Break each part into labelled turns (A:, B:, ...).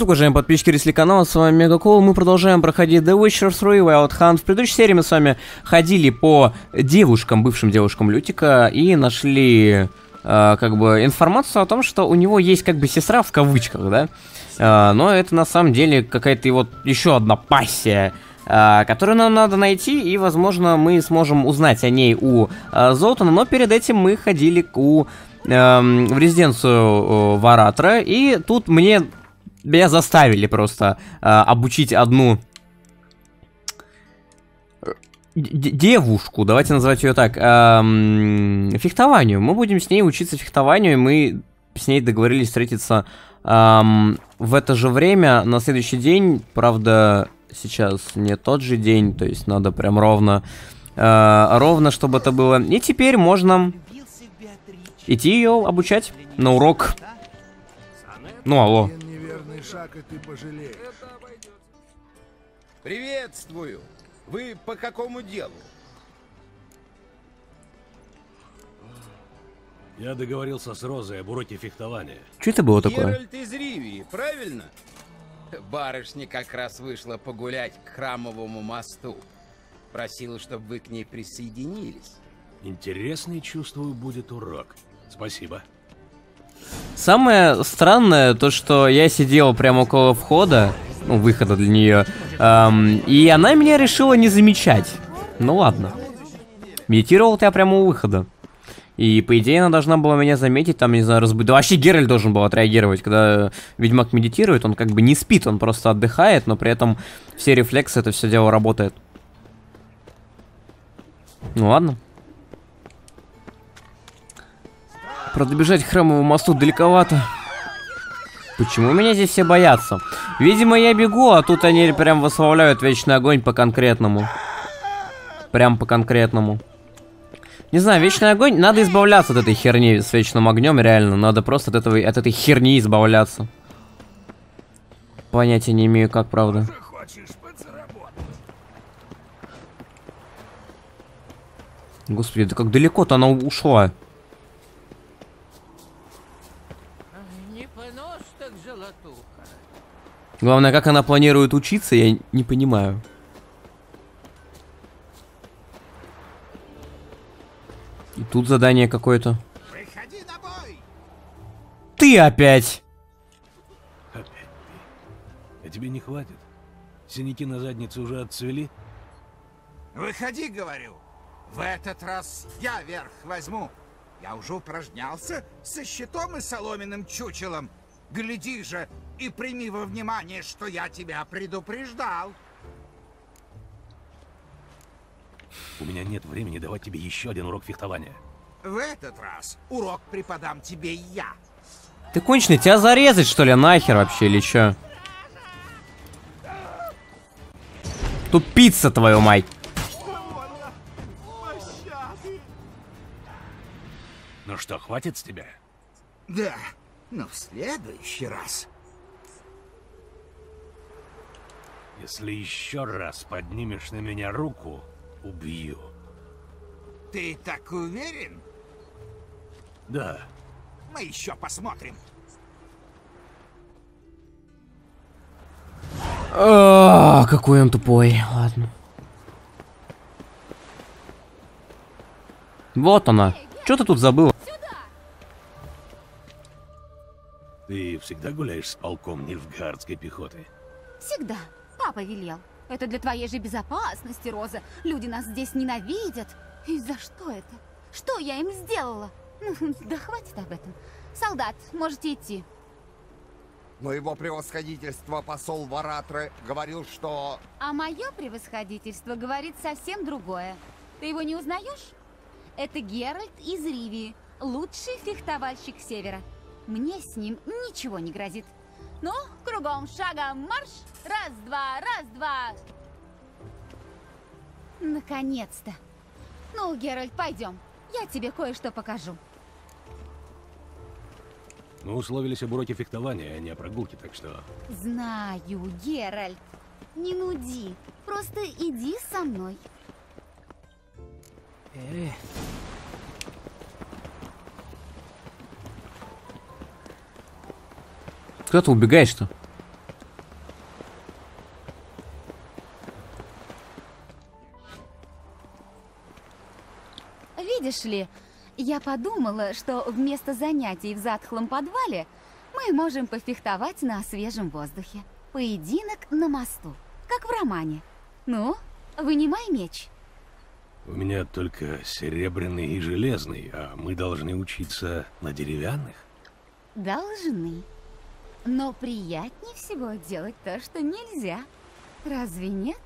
A: Приветствую, уважаемые подписчики Ресли канала, с вами Мегакол. Мы продолжаем проходить The Witcher 3 Wild Hunt. В предыдущей серии мы с вами ходили по девушкам, бывшим девушкам Лютика, и нашли, э, как бы, информацию о том, что у него есть, как бы, сестра в кавычках, да? Э, но это на самом деле какая-то вот еще одна пассия, э, которую нам надо найти, и, возможно, мы сможем узнать о ней у э, Золтана, но перед этим мы ходили у эм, в резиденцию э, Варатра, и тут мне меня заставили просто э, обучить одну д- девушку, давайте называть ее так, эм, фехтованию. Мы будем с ней учиться фехтованию, и мы с ней договорились встретиться эм, в это же время на следующий день. Правда, сейчас не тот же день, то есть надо прям ровно, э, ровно, чтобы это было. И теперь можно идти ее обучать на урок. Ну, алло.
B: Неверный шаг, и ты пожалеешь.
C: Приветствую! Вы по какому делу?
D: Я договорился с Розой об уроке фехтования.
A: Что это было такое?
C: Геральт из Ривии, правильно? Барышня как раз вышла погулять к храмовому мосту. Просила, чтобы вы к ней присоединились.
D: Интересный, чувствую, будет урок. Спасибо.
A: Самое странное, то что я сидел прямо около входа, ну, выхода для нее, эм, и она меня решила не замечать. Ну ладно. Медитировал я прямо у выхода. И, по идее, она должна была меня заметить, там, не знаю, разбудить. Да вообще Геральт должен был отреагировать, когда Ведьмак медитирует, он как бы не спит, он просто отдыхает, но при этом все рефлексы, это все дело работает. Ну ладно. Правда, бежать к храмовому мосту далековато. Почему меня здесь все боятся? Видимо, я бегу, а тут они прям восславляют вечный огонь по конкретному. Прям по конкретному. Не знаю, вечный огонь, надо избавляться от этой херни с вечным огнем, реально. Надо просто от, этого, от этой херни избавляться. Понятия не имею, как, правда. Господи, да как далеко-то она ушла.
E: Не понос так золотуха.
A: Главное, как она планирует учиться, я не понимаю. И тут задание какое-то. Ты опять!
D: Опять ты. А тебе не хватит? Синяки на заднице уже отцвели?
B: Выходи, говорю. В этот раз я верх возьму. Я уже упражнялся со щитом и соломенным чучелом. Гляди же и прими во внимание, что я тебя предупреждал.
D: У меня нет времени давать тебе еще один урок фехтования.
B: В этот раз урок преподам тебе я.
A: Ты конченый, тебя зарезать что ли нахер вообще или чё? Тупица твою мать!
D: Ну что, хватит с тебя?
B: Да, но в следующий раз.
D: Если еще раз поднимешь на меня руку, убью.
B: Ты так уверен?
D: Да,
B: Мы еще посмотрим.
A: А, какой он тупой. Ладно. Вот она. Что ты тут забыла?
D: ты всегда гуляешь с полком нильфгардской пехоты?
F: Всегда. Папа велел. Это для твоей же безопасности, Роза. Люди нас здесь ненавидят. И за что это? Что я им сделала? Ну, Да хватит об этом. Солдат, можете идти.
G: Но его превосходительство посол Варатры говорил, что...
F: А мое превосходительство говорит совсем другое. Ты его не узнаешь? Это Геральт из Ривии, лучший фехтовальщик Севера. Мне с ним ничего не грозит. Ну, кругом шагом марш! Раз-два, раз-два! Наконец-то! Ну, Геральт, пойдем. Я тебе кое-что покажу.
D: Мы условились об уроке фехтования, а не о прогулке, так что...
F: Знаю, Геральт. Не нуди. Просто иди со мной.
A: Куда ты убегаешь-то?
F: Видишь ли, я подумала, что вместо занятий в затхлом подвале мы можем пофехтовать на свежем воздухе. Поединок на мосту, как в романе. Ну, вынимай меч.
D: У меня только серебряный и железный, а мы должны учиться на деревянных.
F: Должны. Но приятнее всего делать то, что нельзя. Разве нет?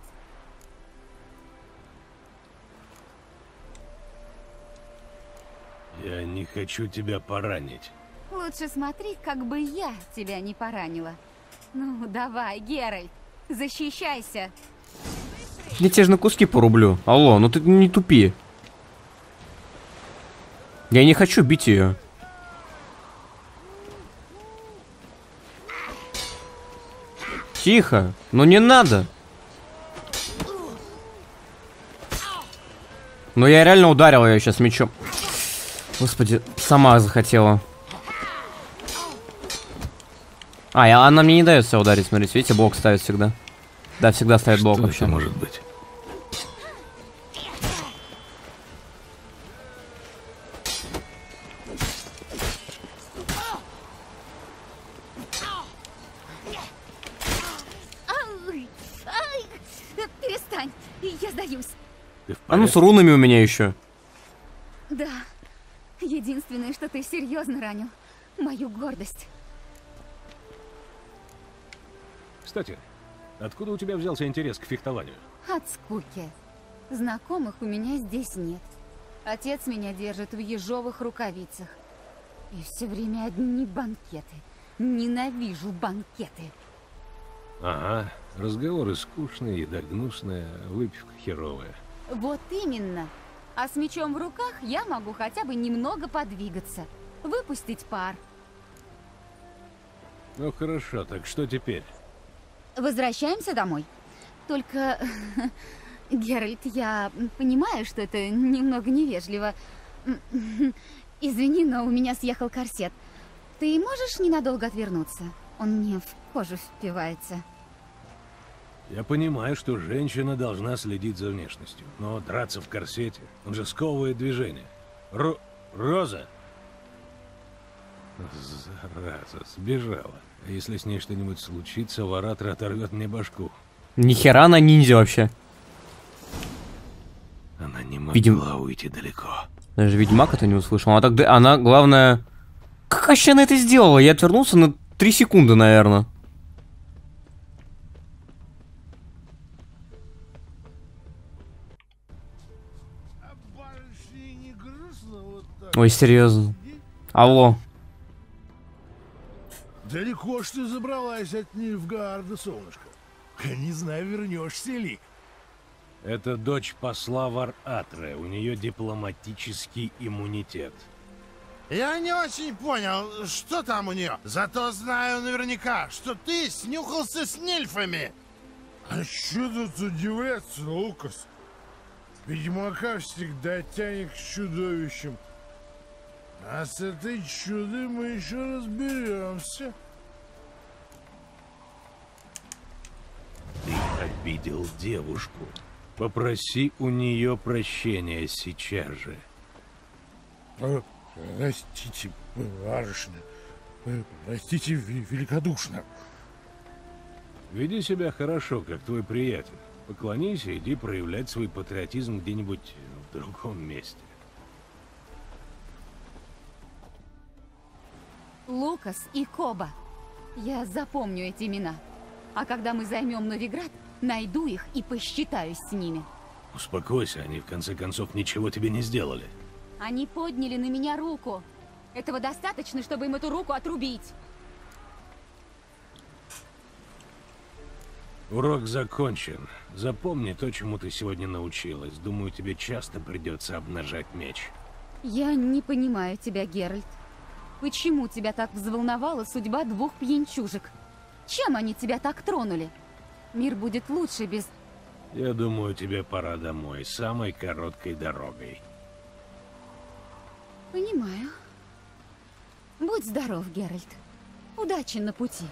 D: Я не хочу тебя поранить.
F: Лучше смотри, как бы я тебя не поранила. Ну, давай, Геральт, защищайся.
A: Я тебе же на куски порублю. Алло, ну ты не тупи. Я не хочу бить ее. Тихо. Ну не надо. Ну я реально ударил ее сейчас мечом. Господи, сама захотела. А, и она мне не дает себя ударить, смотрите, видите, блок ставит всегда. Да, всегда ставит блок
D: Что
A: вообще.
D: может быть?
A: А ну с рунами у меня еще.
F: Да, единственное, что ты серьезно ранил, мою гордость.
D: Кстати, откуда у тебя взялся интерес к фехтованию?
F: От скуки. Знакомых у меня здесь нет. Отец меня держит в ежовых рукавицах. И все время одни банкеты. Ненавижу банкеты.
D: Ага, разговоры скучные, еда гнусная, выпивка херовая.
F: Вот именно. А с мечом в руках я могу хотя бы немного подвигаться. Выпустить пар.
D: Ну хорошо, так что теперь?
F: Возвращаемся домой. Только, Геральт, я понимаю, что это немного невежливо. Извини, но у меня съехал корсет. Ты можешь ненадолго отвернуться? Он мне в кожу впивается.
D: Я понимаю, что женщина должна следить за внешностью, но драться в корсете, он же сковывает движение. Ро... Роза! Зараза, сбежала. А если с ней что-нибудь случится, Варатра оторвет мне башку.
A: Нихера она ниндзя вообще.
D: Она не могла
A: Видим-
D: уйти далеко.
A: Даже Ведьмак это не услышал. Она так... Она, главное... Как вообще она это сделала? Я отвернулся на 3 секунды, наверное. Ой, серьезно. Алло.
H: Далеко ж ты забралась от Нильфгаарда, солнышко. Не знаю, вернешься ли.
D: Это дочь посла Вар-Атре, у нее дипломатический иммунитет.
H: Я не очень понял, что там у нее. Зато знаю наверняка, что ты снюхался с нильфами. А что тут удивляться, Лукас? Ведьмака всегда тянет к чудовищам. А с этой чудой мы еще разберемся.
D: Ты обидел девушку. Попроси у нее прощения сейчас же.
H: Э, Простите, барышня. Э, Простите ве- великодушно.
D: Веди себя хорошо, как твой приятель. Поклонись и иди проявлять свой патриотизм где-нибудь в другом месте.
F: Лукас и Коба. Я запомню эти имена. А когда мы займем Новиград, найду их и посчитаюсь с ними.
D: Успокойся, они в конце концов ничего тебе не сделали.
F: Они подняли на меня руку. Этого достаточно, чтобы им эту руку отрубить.
D: Урок закончен. Запомни то, чему ты сегодня научилась. Думаю, тебе часто придется обнажать меч.
F: Я не понимаю тебя, Геральт. Почему тебя так взволновала судьба двух пьянчужек? Чем они тебя так тронули? Мир будет лучше без...
D: Я думаю, тебе пора домой, самой короткой дорогой.
F: Понимаю. Будь здоров, Геральт. Удачи на пути.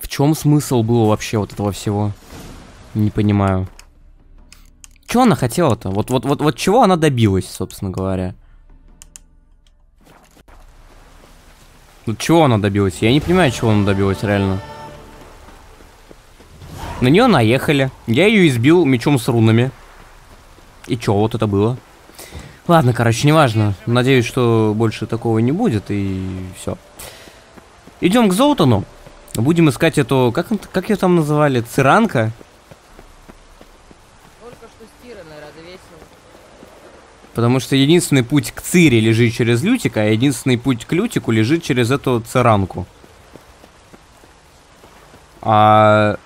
A: В чем смысл был вообще вот этого всего? Не понимаю. Что она хотела-то? Вот, вот, вот, вот чего она добилась, собственно говоря? Вот чего она добилась? Я не понимаю, чего она добилась, реально. На нее наехали. Я ее избил мечом с рунами. И чё, вот это было? Ладно, короче, неважно. Надеюсь, что больше такого не будет, и все. Идем к Золтану. Будем искать эту... Как, как ее там называли? Циранка?
E: Только что стирано, рада весело.
A: Потому что единственный путь к Цире лежит через Лютика, а единственный путь к Лютику лежит через эту Циранку. А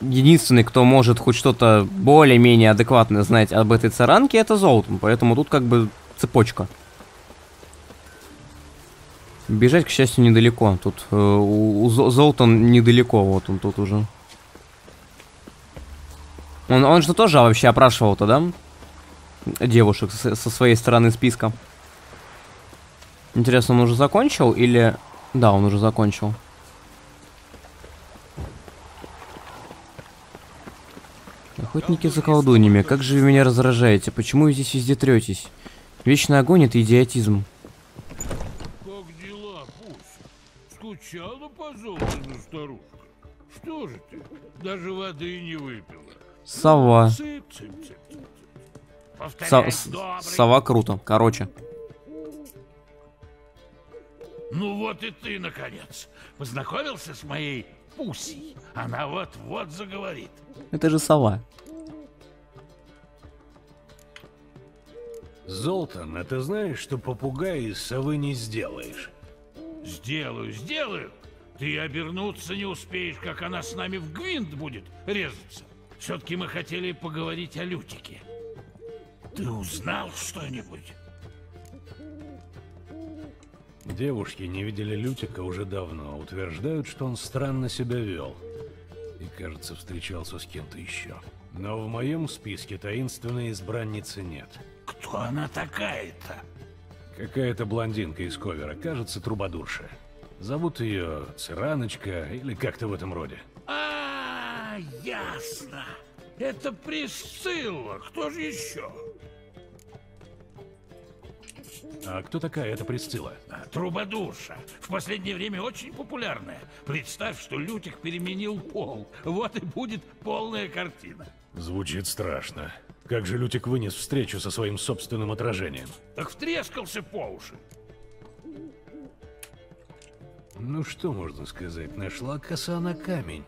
A: единственный, кто может хоть что-то более-менее адекватное знать об этой царанке, это Золотан. Поэтому тут как бы цепочка. Бежать, к счастью, недалеко. Тут э, у, у Золтан недалеко, вот он тут уже. Он, он же тоже вообще опрашивал-то, да? Девушек со, своей стороны списка. Интересно, он уже закончил или... Да, он уже закончил. Охотники за колдуньями, как же вы меня раздражаете? Почему вы здесь везде третесь? Вечный огонь — это идиотизм.
H: Как дела, Пуся? Скучала по золоту, старушка? Что же ты, даже воды не выпила?
A: Сова.
H: Цып, цып, цып.
A: Со- сова круто. Короче.
H: Ну вот и ты, наконец, познакомился с моей Пусей. Она вот-вот заговорит.
A: Это же сова.
D: Золтан, а ты знаешь, что попугая из совы не сделаешь?
H: Сделаю, сделаю. Ты обернуться не успеешь, как она с нами в гвинт будет резаться. Все-таки мы хотели поговорить о Лютике. Ты узнал что-нибудь?
D: Девушки не видели Лютика уже давно, утверждают, что он странно себя вел. И, кажется, встречался с кем-то еще. Но в моем списке таинственной избранницы нет.
H: Кто она такая-то?
D: Какая-то блондинка из ковера, кажется, трубадурша. Зовут ее Цираночка или как-то в этом роде.
H: А, ясно. Это Присцилла. Кто же еще?
D: А кто такая эта Присцилла?
H: А, Трубадурша. В последнее время очень популярная. Представь, что Лютик переменил пол. Вот и будет полная картина.
D: Звучит страшно. Как же Лютик вынес встречу со своим собственным отражением?
H: Так втрескался по уши.
D: Ну что можно сказать, нашла коса на камень.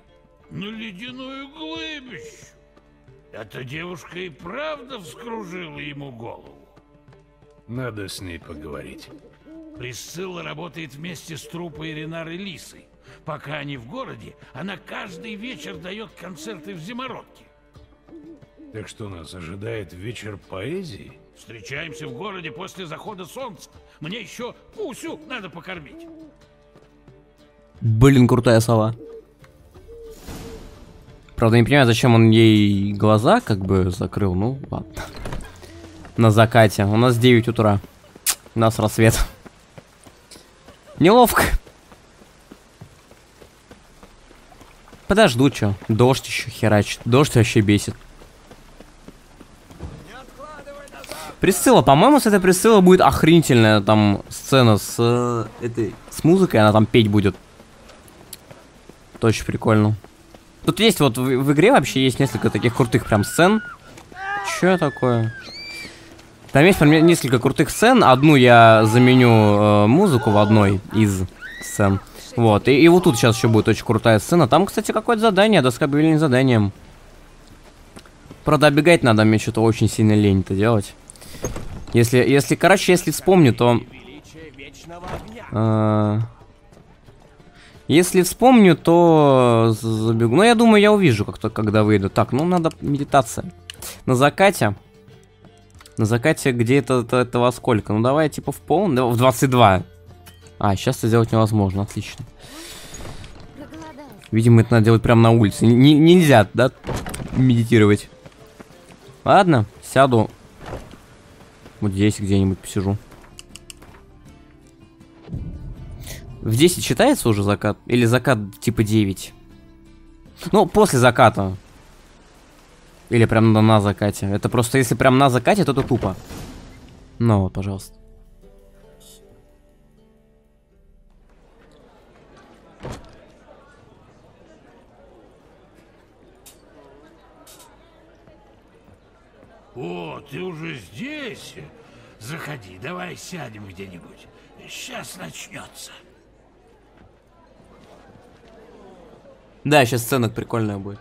H: На ледяную глыбищу. Эта девушка и правда вскружила ему голову.
D: Надо с ней поговорить.
H: Присцилла работает вместе с труппой Ренары Лисой. Пока они в городе, она каждый вечер дает концерты в Зимородке.
D: Так что нас ожидает вечер поэзии?
H: Встречаемся в городе после захода солнца. Мне еще Пусю надо покормить.
A: Блин, крутая сова. Правда, не понимаю, зачем он ей глаза как бы закрыл. Ну, ладно. На закате. У нас 9 утра. У нас рассвет. Неловко. Подожду, чё. Дождь еще херачит. Дождь вообще бесит. Присцилла, по-моему, с этой Присцилла будет охренительная там сцена с э, этой с музыкой, она там петь будет. Это прикольно. Тут есть вот в, в игре вообще есть несколько таких крутых прям сцен. Чё такое? Там есть прям несколько крутых сцен. Одну я заменю э, музыку в одной из сцен. Вот. И, и вот тут сейчас еще будет очень крутая сцена. Там, кстати, какое-то задание, доска объявления заданием. Правда, оббегать надо, мне что-то очень сильно лень это делать. Если, если, короче, если вспомню, то... э, если вспомню, то забегу. Ну, я думаю, я увижу как-то, когда выйду. Так, ну, надо медитация. На закате. На закате где это, это, это во сколько? Ну, давай, типа, в пол... В 22. А, сейчас это сделать невозможно. Отлично. Видимо, это надо делать прямо на улице. Н- не- нельзя, да, медитировать. Ладно, сяду. Вот здесь где-нибудь посижу. В 10 считается уже закат? Или закат типа 9? Ну, после заката.
I: Или прям на, на закате. Это просто если прям на закате, то это тупо. Ну вот, пожалуйста.
H: О, ты уже здесь? Заходи, давай сядем где-нибудь. Сейчас начнется.
I: Да, сейчас сцена прикольная будет.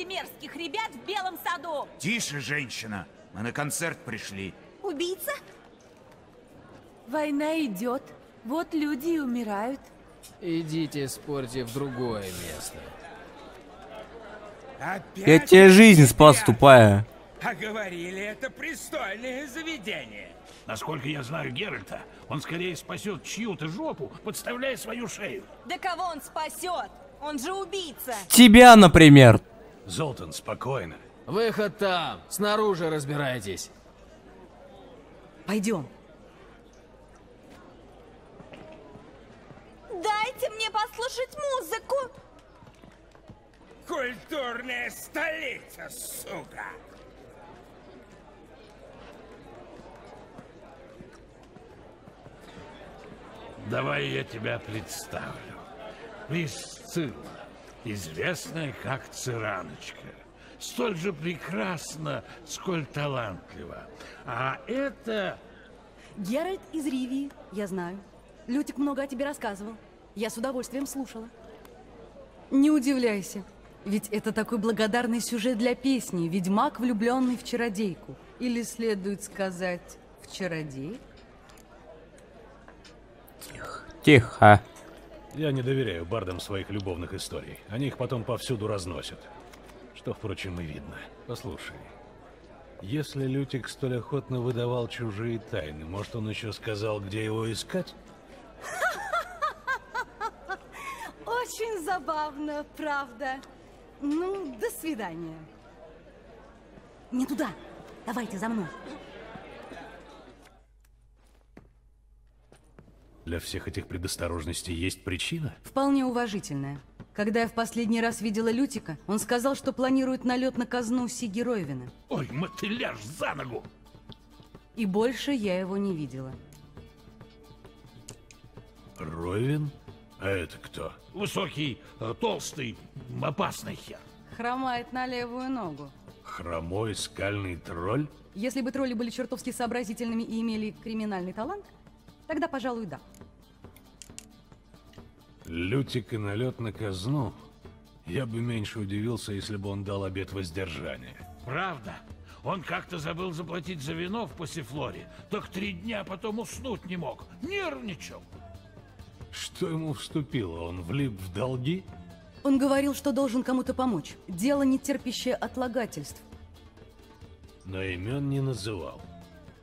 J: 200 мерзких ребят в белом саду.
B: Тише, женщина. Мы на концерт пришли.
J: Убийца? Война идет. Вот люди и умирают.
E: Идите спорьте в другое место.
A: Опять Я тебе жизнь спас, тупая.
K: А говорили, это престольное заведение.
D: Насколько я знаю Геральта, он скорее спасет чью-то жопу, подставляя свою шею.
J: Да кого он спасет? Он же убийца.
A: Тебя, например.
D: Золтан, спокойно.
E: Выход там. Снаружи разбирайтесь.
I: Пойдем.
J: Дайте мне послушать музыку.
K: Культурная столица, сука!
D: Давай я тебя представлю. Присцилла, известная как Цираночка. Столь же прекрасна, сколь талантлива. А это...
I: Геральт из Ривии, я знаю. Лютик много о тебе рассказывал. Я с удовольствием слушала. Не удивляйся, ведь это такой благодарный сюжет для песни «Ведьмак, влюбленный в чародейку». Или следует сказать «в чародей».
A: Тихо.
D: Я не доверяю бардам своих любовных историй. Они их потом повсюду разносят. Что, впрочем, и видно. Послушай, если Лютик столь охотно выдавал чужие тайны, может, он еще сказал, где его искать?
I: Очень забавно, правда. Ну, до свидания. Не туда. Давайте за мной.
D: Для всех этих предосторожностей есть причина?
I: Вполне уважительная. Когда я в последний раз видела Лютика, он сказал, что планирует налет на казну Сиги Ройвина.
D: Ой, мотыляж за ногу!
I: И больше я его не видела.
D: Ровен? А это кто? Высокий, э, толстый, опасный хер.
I: Хромает на левую ногу.
D: Хромой скальный тролль?
I: Если бы тролли были чертовски сообразительными и имели криминальный талант, тогда, пожалуй, да.
D: Лютик и налет на казну. Я бы меньше удивился, если бы он дал обет воздержания. Правда? Он как-то забыл заплатить за вино в Пассифлоре. Так три дня потом уснуть не мог. Нервничал. Что ему вступило? Он влип в долги?
I: Он говорил, что должен кому-то помочь. Дело, не терпящее отлагательств.
D: Но имен не называл.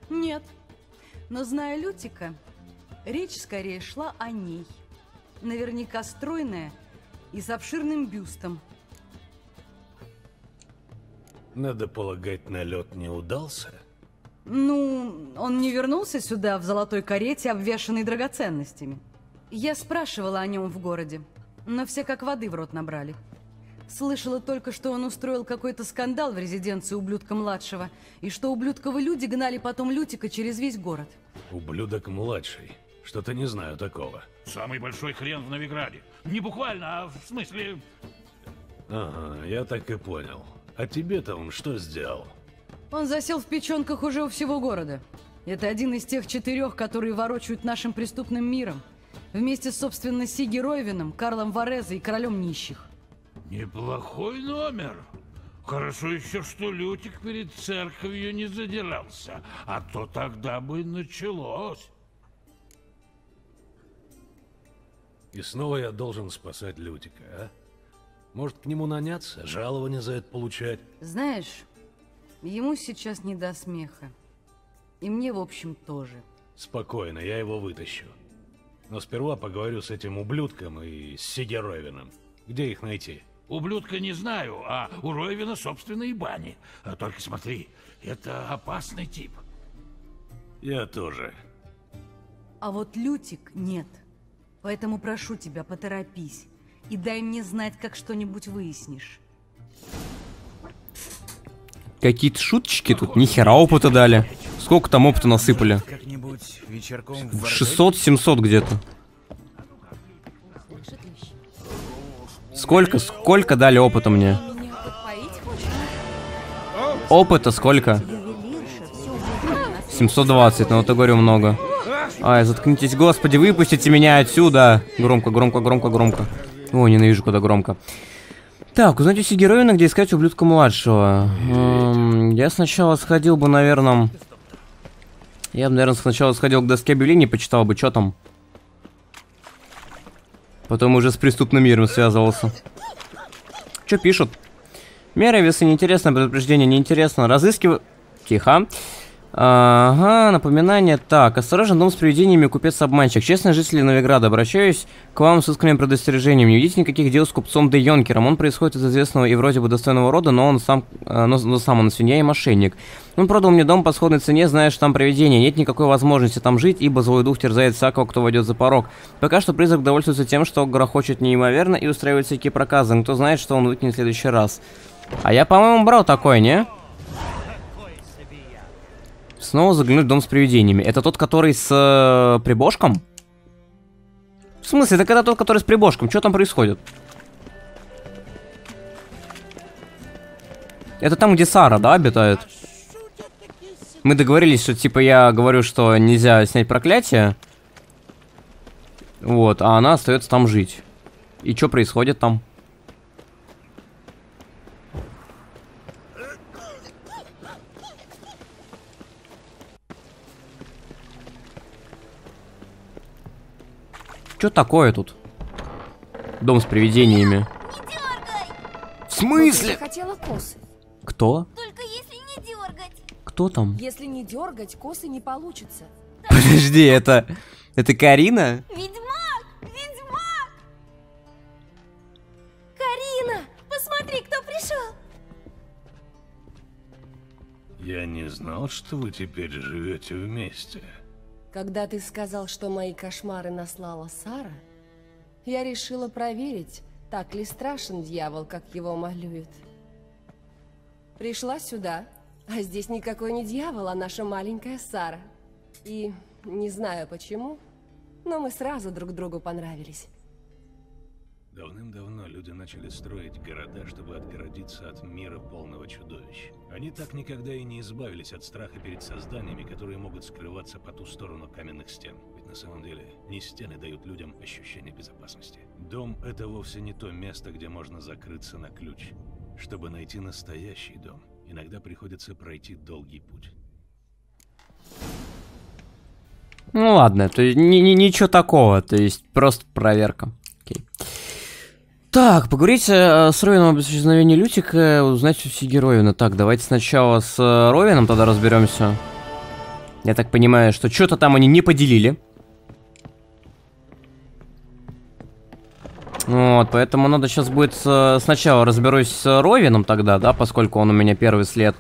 I: Нет. Но зная Лютика, речь скорее шла о ней. Наверняка стройная и с обширным бюстом.
D: Надо полагать, налет не удался?
I: Ну, он не вернулся сюда в золотой карете, обвешанной драгоценностями. Я спрашивала о нем в городе, но все как воды в рот набрали. Слышала только, что он устроил какой-то скандал в резиденции ублюдка-младшего, и что ублюдковые люди гнали потом Лютика через весь город.
D: Ублюдок-младший? Что-то не знаю такого. Самый большой хрен в Новиграде. Не буквально, а в смысле... Ага, я так и понял. А тебе-то он что сделал?
I: Он засел в печенках уже у всего города. Это один из тех четырех, которые ворочают нашим преступным миром. Вместе с, собственно, Сиги Ройвином, Карлом Вареза и Королем Нищих.
D: Неплохой номер. Хорошо еще, что Лютик перед церковью не задирался, а то тогда бы началось. И снова я должен спасать Лютика, а? Может, к нему наняться, жалование за это получать?
I: Знаешь, ему сейчас не до смеха. И мне, в общем, тоже.
D: Спокойно, я его вытащу. Но сперва поговорю с этим ублюдком и с Сигеровиным. Где их найти? Ублюдка не знаю, а у Ройвина собственные бани. А только смотри, это опасный тип. Я тоже.
I: А вот Лютик нет. Поэтому прошу тебя, поторопись. И дай мне знать, как что-нибудь выяснишь.
A: Какие-то шуточки тут, ни хера опыта дали. Сколько там опыта насыпали?
B: Как-нибудь вечерком в
A: 600-700 где-то. Сколько, сколько дали опыта мне? Опыта сколько? 720, ну вот я говорю много. Ай, заткнитесь, господи, выпустите меня отсюда. Громко, громко, громко, громко. О, ненавижу, когда громко. Так, узнать у Сигеровина, где искать ублюдка младшего. Эм, я сначала сходил бы, наверное... Я бы, наверное, сначала сходил к доске объявлений, почитал бы, что там. Потом уже с преступным миром связывался. Что пишут? Меры весы неинтересно, предупреждение неинтересно. Разыскиваю... Тихо. Ага, напоминание. Так, осторожно, дом с привидениями, купец-обманщик. Честные жители Новиграда, обращаюсь к вам с искренним предостережением. Не ведите никаких дел с купцом Де Йонкером. Он происходит из известного и вроде бы достойного рода, но он сам, э, но, но сам он свинья и мошенник. Он продал мне дом по сходной цене, что там привидение. Нет никакой возможности там жить, ибо злой дух терзает всякого, кто войдет за порог. Пока что призрак довольствуется тем, что грохочет неимоверно и устраивает всякие проказы. Кто знает, что он выкинет в следующий раз. А я, по-моему, брал такой, не? Снова заглянуть в дом с привидениями. Это тот, который с э, прибожком? В смысле, это когда тот, который с прибожком? Что там происходит? Это там, где Сара, да, обитает? Мы договорились, что типа я говорю, что нельзя снять проклятие. Вот, а она остается там жить. И что происходит там? Что такое тут? Дом с привидениями. В смысле?
L: Я хотела косы.
A: Кто?
L: Только если не дергать.
A: Кто там?
L: Если не дергать, косы не получится.
A: Подожди, это... Это Карина?
L: Ведьмак! Ведьмак! Карина! Посмотри, кто пришел!
D: Я не знал, что вы теперь живете вместе.
L: Когда ты сказал, что мои кошмары наслала Сара, я решила проверить, так ли страшен дьявол, как его малюют. Пришла сюда, а здесь никакой не дьявол, а наша маленькая Сара. И не знаю почему, но мы сразу друг другу понравились.
D: Давным-давно люди начали строить города, чтобы отгородиться от мира полного чудовищ. Они так никогда и не избавились от страха перед созданиями, которые могут скрываться по ту сторону каменных стен. Ведь на самом деле не стены дают людям ощущение безопасности. Дом — это вовсе не то место, где можно закрыться на ключ. Чтобы найти настоящий дом, иногда приходится пройти долгий путь.
A: Ну ладно, то есть ни, ни, ничего такого, то есть просто проверка. Окей. Так, поговорить э, с Ровином об исчезновении Лютика, узнать все Ровина. Так, давайте сначала с э, Ровином тогда разберемся. Я так понимаю, что что-то там они не поделили. Вот, поэтому надо сейчас будет э, сначала разберусь с Ровином тогда, да, поскольку он у меня первый след.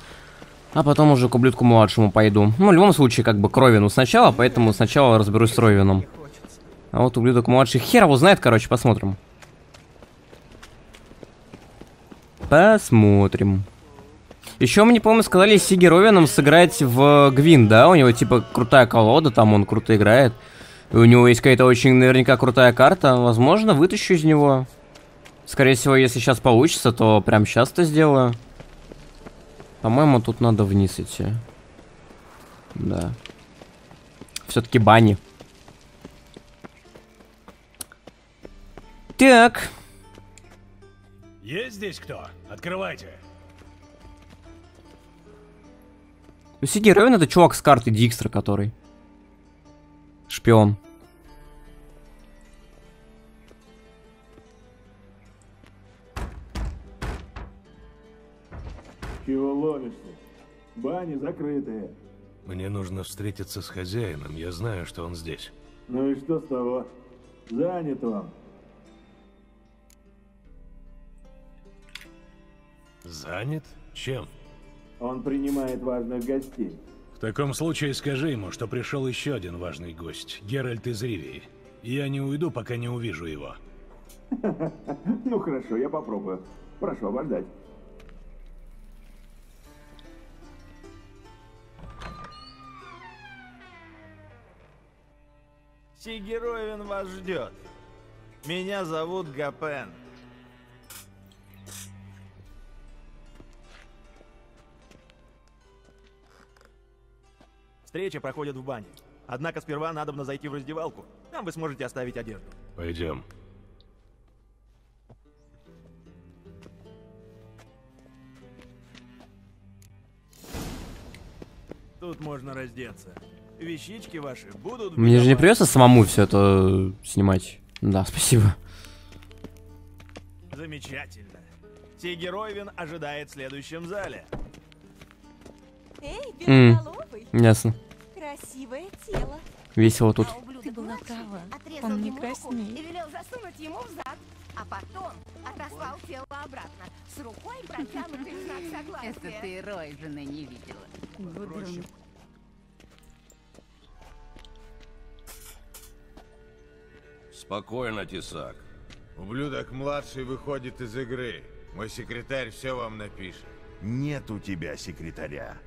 A: А потом уже к ублюдку младшему пойду. Ну, в любом случае, как бы к Ровину сначала, поэтому сначала разберусь с Ровином. А вот ублюдок младший хер его знает, короче, посмотрим. Посмотрим. Еще мне, по-моему, сказали Сиги Ровином сыграть в Гвин, да? У него, типа, крутая колода, там он круто играет. И у него есть какая-то очень наверняка крутая карта. Возможно, вытащу из него. Скорее всего, если сейчас получится, то прям сейчас это сделаю. По-моему, тут надо вниз идти. Да. Все-таки бани. Так.
D: Есть здесь кто? Открывайте.
A: Ну, Сиги Ровен это чувак с карты Дикстра, который. Шпион.
M: Чего ломишься? Бани закрытые.
D: Мне нужно встретиться с хозяином, я знаю, что он здесь.
M: Ну и что с того? Занят он.
D: Занят? Чем?
M: Он принимает важных гостей.
D: В таком случае скажи ему, что пришел еще один важный гость, Геральт из Ривии. Я не уйду, пока не увижу его.
M: Ну хорошо, я попробую. Прошу обождать.
N: Сигеровин вас ждет. Меня зовут Гапен. Встреча проходит в бане. Однако сперва надо зайти в раздевалку. Там вы сможете оставить одежду.
D: Пойдем.
N: Тут можно раздеться. Вещички ваши будут...
A: Мне же не придется самому все это снимать. Да, спасибо.
N: Замечательно. Сигеройвин ожидает в следующем зале.
J: Эй, белоголовый.
A: Ясно.
J: Красивое тело.
A: Весело тут.
J: Ты была права.
F: Он не краснеет. И велел засунуть ему в зад. А потом отослал тело обратно. С рукой протянутой в знак согласия. Это ты рой жены не видела.
O: Спокойно, Тесак.
P: Ублюдок-младший выходит из игры. Мой секретарь все вам напишет.
Q: Нет у тебя секретаря.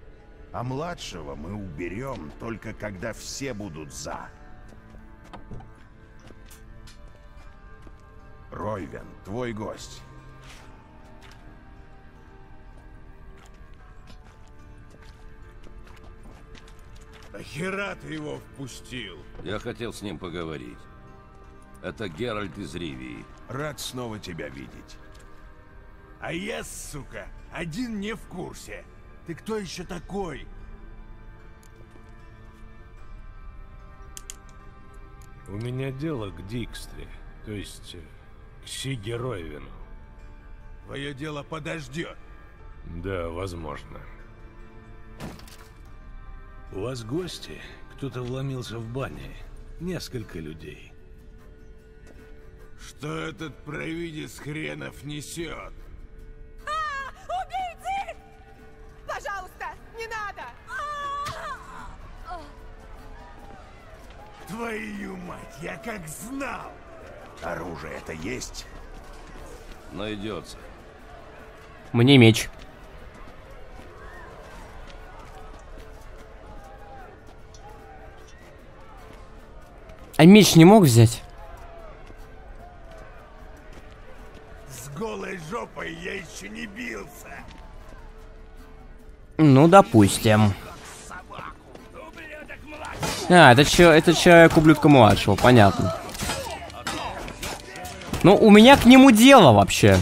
Q: А младшего мы уберем только когда все будут за. Ройвен, твой гость.
P: Нахера ты его впустил?
O: Я хотел с ним поговорить. Это Геральт из Ривии.
Q: Рад снова тебя видеть.
P: А я, сука, один не в курсе. Ты кто еще такой?
D: У меня дело к Дикстре, то есть э, к Сигеройвину.
P: Твое дело подождет.
D: Да, возможно. У вас гости? Кто-то вломился в бане. Несколько людей.
P: Что этот провидец хренов несет? Твою мать, я как знал!
Q: Оружие это есть?
O: Найдется.
A: Мне меч. А меч не мог взять?
P: С голой жопой я еще не бился.
A: Ну, допустим. А, это, че, это человек ублюдка младшего, понятно. Ну, у меня к нему дело вообще.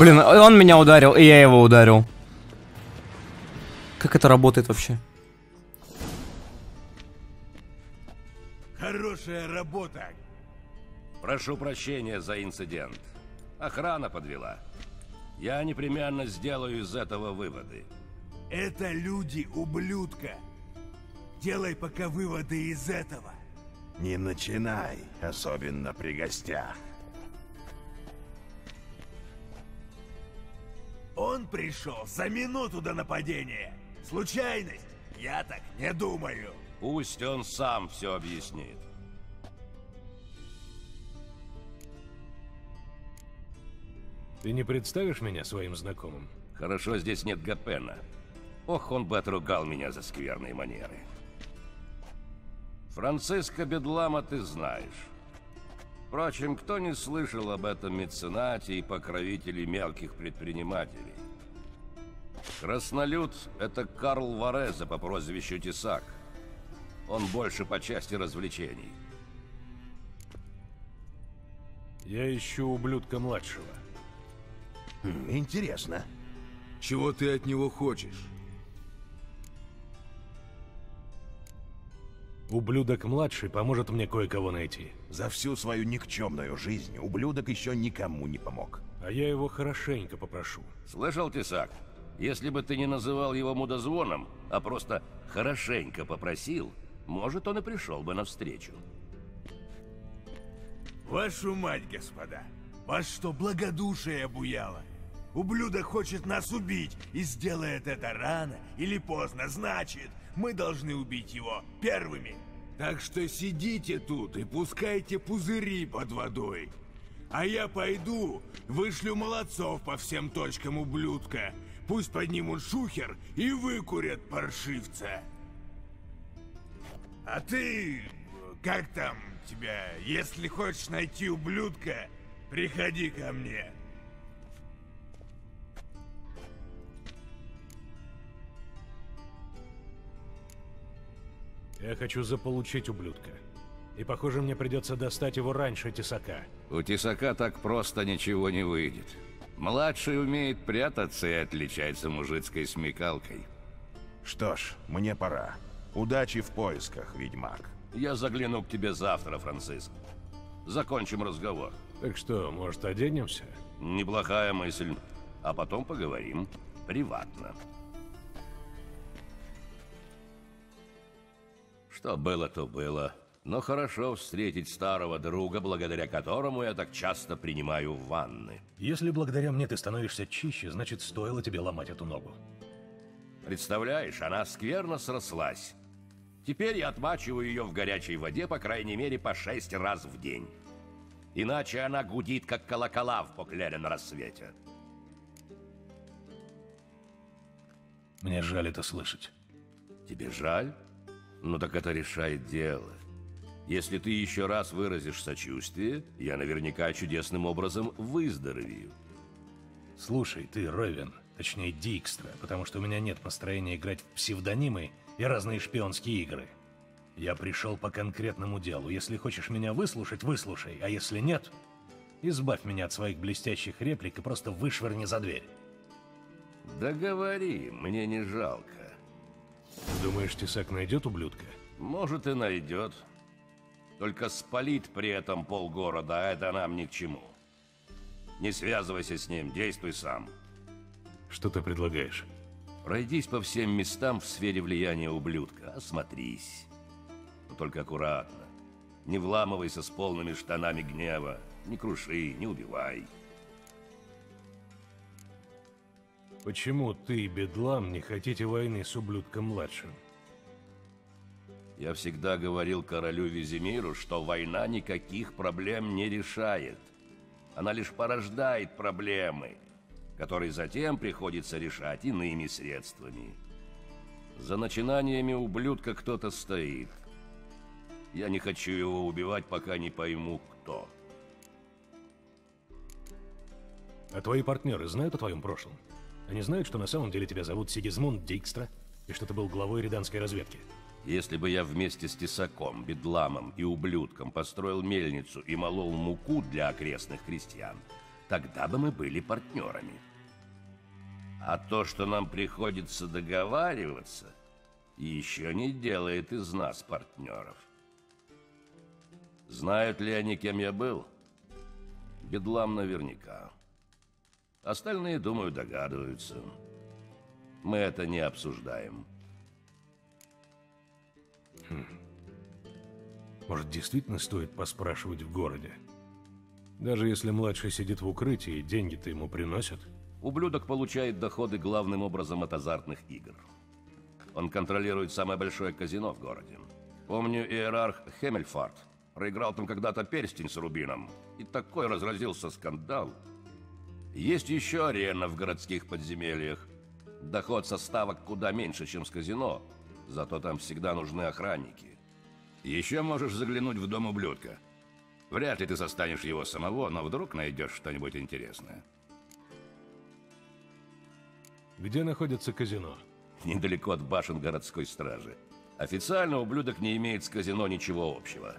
A: Блин, он меня ударил, и я его ударил. Как это работает вообще?
P: Хорошая работа.
O: Прошу прощения за инцидент. Охрана подвела. Я непременно сделаю из этого выводы.
P: Это люди ублюдка. Делай пока выводы из этого.
Q: Не начинай, особенно при гостях.
P: Он пришел за минуту до нападения. Случайность? Я так не думаю.
O: Пусть он сам все объяснит.
D: Ты не представишь меня своим знакомым?
O: Хорошо, здесь нет Гапена. Ох, он бы отругал меня за скверные манеры. Франциско Бедлама ты знаешь. Впрочем, кто не слышал об этом меценате и покровителе мелких предпринимателей? Краснолюд — это Карл Вареза по прозвищу Тесак. Он больше по части развлечений.
D: Я ищу ублюдка младшего.
Q: Хм, интересно.
P: Чего ты от него хочешь?
D: Ублюдок младший поможет мне кое-кого найти.
Q: За всю свою никчемную жизнь ублюдок еще никому не помог.
D: А я его хорошенько попрошу.
O: Слышал, Тесак? Если бы ты не называл его мудозвоном, а просто хорошенько попросил, может, он и пришел бы навстречу.
P: Вашу мать, господа! Вас что, благодушие обуяло? Ублюдок хочет нас убить и сделает это рано или поздно. Значит, мы должны убить его первыми. Так что сидите тут и пускайте пузыри под водой. А я пойду, вышлю молодцов по всем точкам ублюдка. Пусть поднимут шухер и выкурят паршивца. А ты, как там тебя, если хочешь найти ублюдка, приходи ко мне.
D: Я хочу заполучить ублюдка. И похоже, мне придется достать его раньше тесака.
O: У тесака так просто ничего не выйдет. Младший умеет прятаться и отличается мужицкой смекалкой.
Q: Что ж, мне пора. Удачи в поисках, ведьмак.
O: Я загляну к тебе завтра, Франциск. Закончим разговор.
D: Так что, может, оденемся?
O: Неплохая мысль. А потом поговорим приватно. Что было, то было. Но хорошо встретить старого друга, благодаря которому я так часто принимаю ванны.
D: Если благодаря мне ты становишься чище, значит, стоило тебе ломать эту ногу.
O: Представляешь, она скверно срослась. Теперь я отмачиваю ее в горячей воде, по крайней мере, по шесть раз в день. Иначе она гудит, как колокола в поклере на рассвете.
D: Мне жаль это слышать.
O: Тебе жаль? Ну так это решает дело. Если ты еще раз выразишь сочувствие, я наверняка чудесным образом выздоровею.
D: Слушай, ты, Ровен, точнее Дикстра, потому что у меня нет настроения играть в псевдонимы и разные шпионские игры. Я пришел по конкретному делу. Если хочешь меня выслушать, выслушай, а если нет, избавь меня от своих блестящих реплик и просто вышвырни за дверь.
O: Да говори, мне не жалко.
D: Думаешь, Тесак найдет ублюдка?
O: Может и найдет. Только спалит при этом полгорода, а это нам ни к чему. Не связывайся с ним, действуй сам.
D: Что ты предлагаешь?
O: Пройдись по всем местам в сфере влияния ублюдка, осмотрись. Но только аккуратно. Не вламывайся с полными штанами гнева. Не круши, не убивай.
D: Почему ты и Бедлам не хотите войны с ублюдком-младшим?
O: Я всегда говорил королю Визимиру, что война никаких проблем не решает. Она лишь порождает проблемы, которые затем приходится решать иными средствами. За начинаниями ублюдка кто-то стоит. Я не хочу его убивать, пока не пойму, кто.
D: А твои партнеры знают о твоем прошлом? Они знают, что на самом деле тебя зовут Сигизмунд Дикстра, и что ты был главой риданской разведки?
O: Если бы я вместе с Тесаком, Бедламом и Ублюдком построил мельницу и молол муку для окрестных крестьян, тогда бы мы были партнерами. А то, что нам приходится договариваться, еще не делает из нас партнеров. Знают ли они, кем я был? Бедлам наверняка. Остальные, думаю, догадываются. Мы это не обсуждаем.
D: Хм. Может, действительно стоит поспрашивать в городе? Даже если младший сидит в укрытии, деньги-то ему приносят?
O: Ублюдок получает доходы главным образом от азартных игр. Он контролирует самое большое казино в городе. Помню, иерарх Хемельфарт проиграл там когда-то перстень с рубином. И такой разразился скандал. Есть еще арена в городских подземельях. Доход со ставок куда меньше, чем с казино. Зато там всегда нужны охранники. Еще можешь заглянуть в дом ублюдка. Вряд ли ты застанешь его самого, но вдруг найдешь что-нибудь интересное.
D: Где находится казино?
O: Недалеко от башен городской стражи. Официально ублюдок не имеет с казино ничего общего.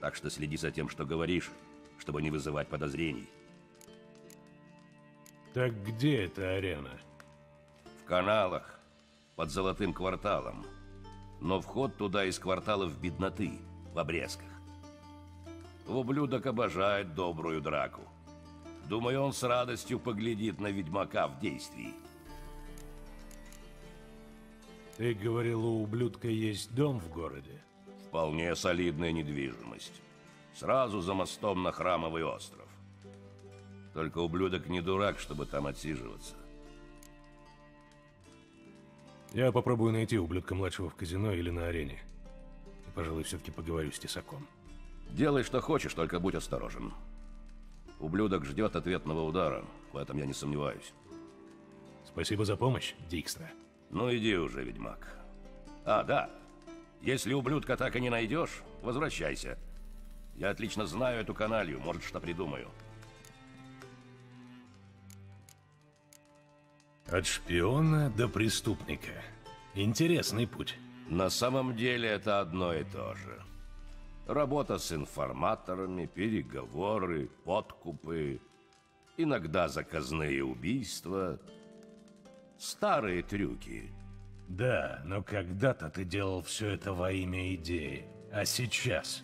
O: Так что следи за тем, что говоришь, чтобы не вызывать подозрений.
D: Так где эта арена?
O: В каналах, под золотым кварталом. Но вход туда из кварталов бедноты, в обрезках. Ублюдок обожает добрую драку. Думаю, он с радостью поглядит на ведьмака в действии.
D: Ты говорил, у ублюдка есть дом в городе?
O: Вполне солидная недвижимость. Сразу за мостом на Храмовый остров. Только ублюдок не дурак, чтобы там отсиживаться.
D: Я попробую найти ублюдка младшего в казино или на арене. И, пожалуй, все-таки поговорю с Тесаком.
O: Делай, что хочешь, только будь осторожен. Ублюдок ждет ответного удара, в этом я не сомневаюсь.
D: Спасибо за помощь, Дикстра.
O: Ну иди уже, ведьмак. А, да. Если ублюдка так и не найдешь, возвращайся. Я отлично знаю эту каналью, может, что придумаю.
D: От шпиона до преступника. Интересный путь.
O: На самом деле это одно и то же. Работа с информаторами, переговоры, подкупы, иногда заказные убийства. Старые трюки.
D: Да, но когда-то ты делал все это во имя идеи. А сейчас?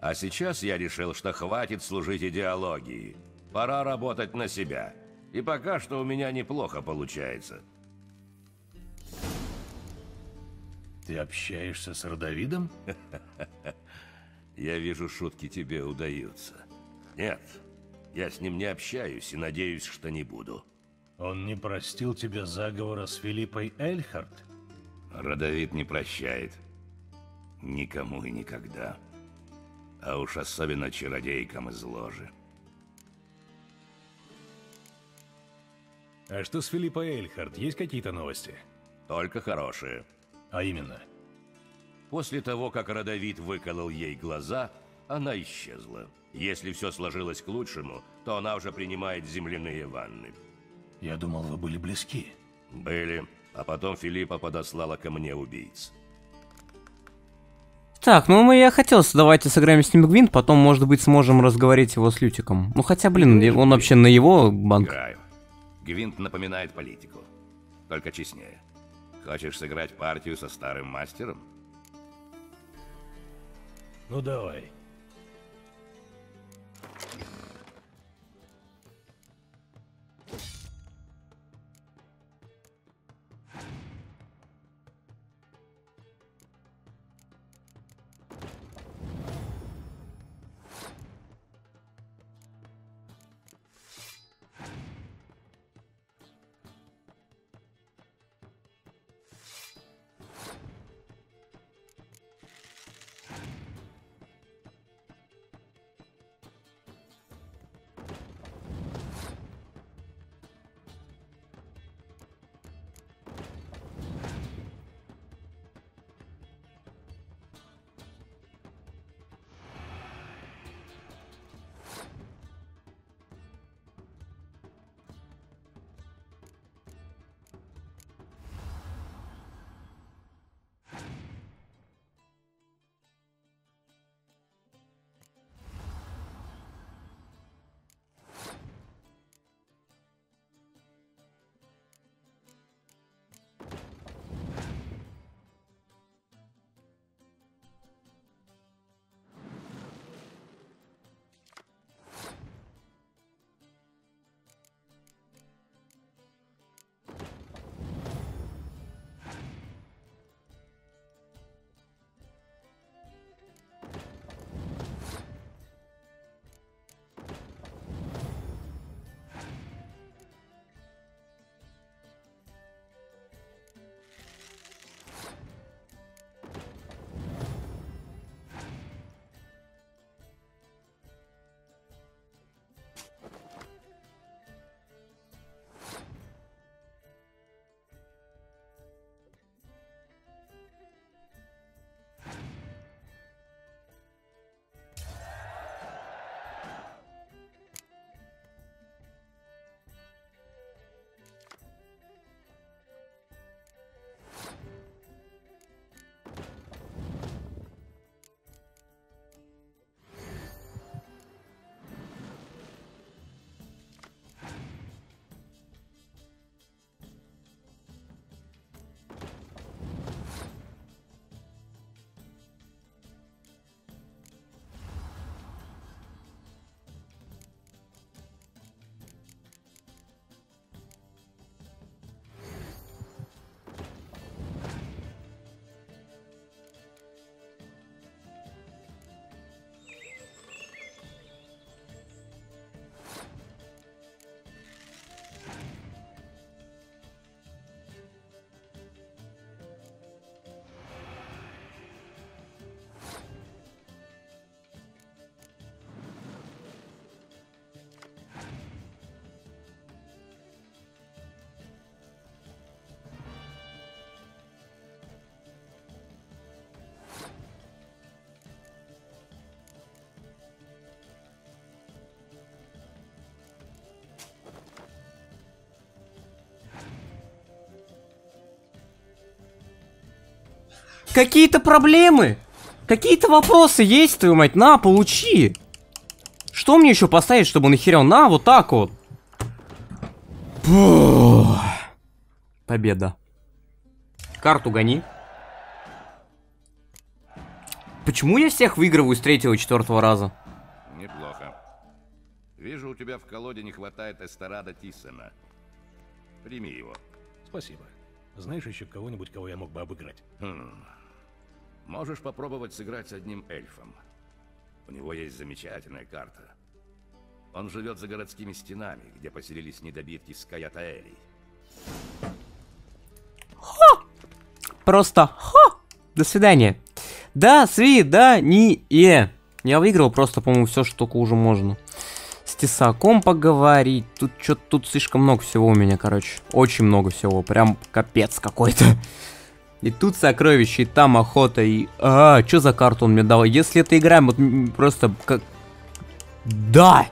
O: А сейчас я решил, что хватит служить идеологии. Пора работать на себя. И пока что у меня неплохо получается.
D: Ты общаешься с Родовидом?
O: Я вижу, шутки тебе удаются. Нет, я с ним не общаюсь и надеюсь, что не буду.
D: Он не простил тебе заговора с Филиппой Эльхард?
O: Родовид не прощает. Никому и никогда. А уж особенно чародейкам из ложи.
D: А что с Филиппой Эльхард? Есть какие-то новости?
O: Только хорошие.
D: А именно?
O: После того, как Родовид выколол ей глаза, она исчезла. Если все сложилось к лучшему, то она уже принимает земляные ванны.
D: Я думал, вы были близки.
O: Были. А потом Филиппа подослала ко мне убийц.
A: Так, ну мы я хотел, давайте сыграем с ним Гвинт, потом, может быть, сможем разговорить его с Лютиком. Ну хотя, блин, он вообще на его банк.
O: Играю. Гвинт напоминает политику. Только честнее. Хочешь сыграть партию со старым мастером?
D: Ну давай.
A: Какие-то проблемы? Какие-то вопросы есть, твою мать? На, получи! Что мне еще поставить, чтобы он охерел? На, вот так вот. Фух. Победа. Карту гони. Почему я всех выигрываю с третьего и четвертого раза?
O: Неплохо. Вижу, у тебя в колоде не хватает Эстерада Тиссена. Прими его.
D: Спасибо. Знаешь еще кого-нибудь, кого я мог бы обыграть?
O: Хм. Можешь попробовать сыграть с одним эльфом. У него есть замечательная карта. Он живет за городскими стенами, где поселились недобитки Скаятаэлей.
A: Просто хо! До свидания. Да, свидание. Я выиграл просто, по-моему, все, что только уже можно. С тесаком поговорить. Тут что-то тут слишком много всего у меня, короче. Очень много всего. Прям капец какой-то. И тут сокровища, и там охота, и... А, что за карту он мне дал? Если это игра, вот просто... Как... Да!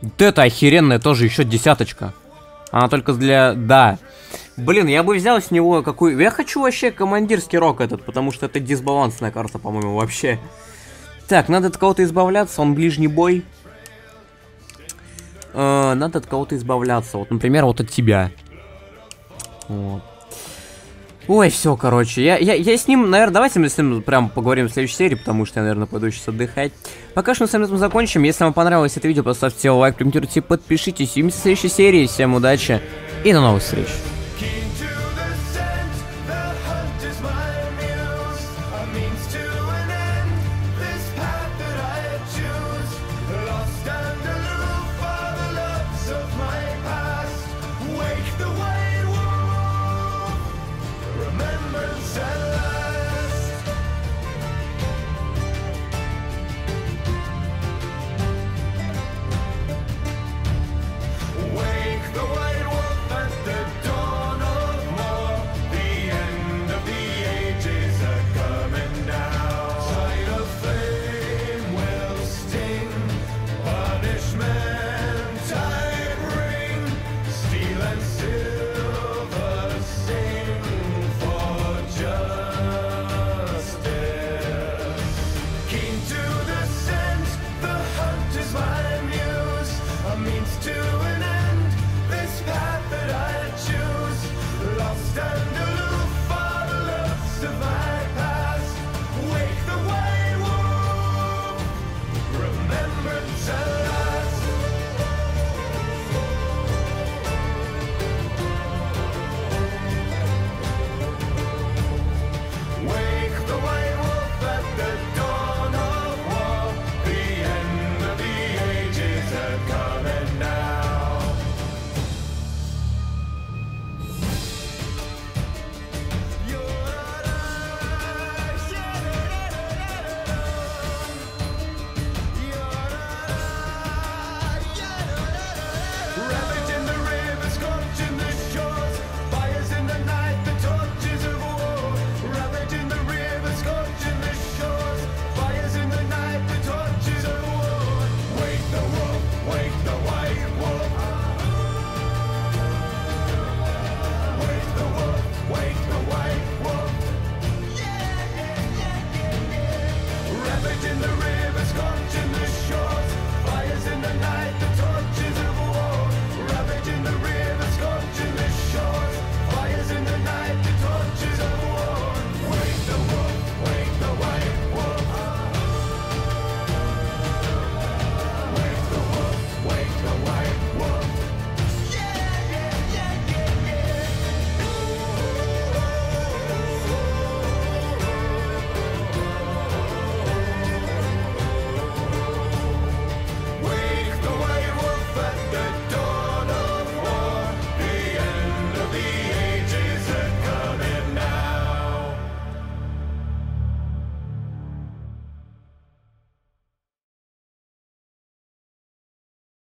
A: Вот это охеренная тоже еще десяточка. Она только для... Да. Блин, я бы взял с него какую... Я хочу вообще командирский рок этот, потому что это дисбалансная карта, по-моему, вообще. Так, надо от кого-то избавляться, он ближний бой. Э, надо от кого-то избавляться. Вот, например, вот от тебя. Вот. Ой, все, короче, я, я, я с ним, наверное, давайте мы с ним прям поговорим в следующей серии, потому что я, наверное, пойду сейчас отдыхать. Пока что мы с этом закончим. Если вам понравилось это видео, поставьте лайк, комментируйте, подпишитесь. Увидимся в следующей серии. Всем удачи и до новых встреч.